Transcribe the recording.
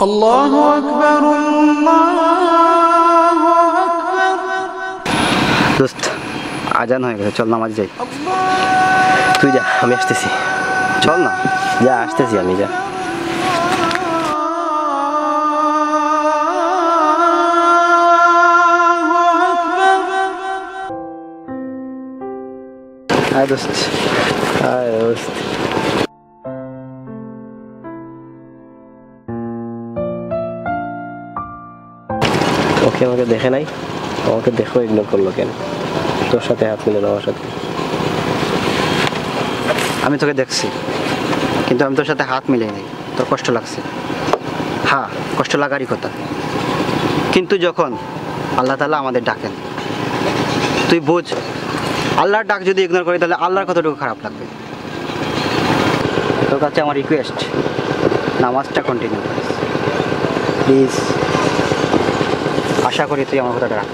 الله أكبر الله أكبر দোস্ত আজান হয়ে গেছে চল নামাজ যাই তুই যা আমি আসতেছি চল না যা আসতেছি আমি যা হ্যাঁ দোস্ত আয় দোস্ত। ওকে আমাকে দেখে নাই? আমাকে দেখো ইগনোর করল কেন? তোর সাথে হাত মিলে আমার সাথে? আমি তোকে দেখছি, কিন্তু আমি তোর সাথে হাত মিলাই নাই। তোর কষ্ট লাগছে। হ্যাঁ কষ্ট লাগারই কথা। কিন্তু যখন আল্লাহ তালা আমাদের ডাকেন, তুই বুঝ, আল্লাহর ডাক যদি ইগনোর করি, তাহলে আল্লাহর কতটুকু খারাপ লাগবে? তোর কাছে আমার রিকোয়েস্ট নামাজটা কন্টিনিউ করিস। প্লিজ আশা করি তুই আমার কথাটা রাখ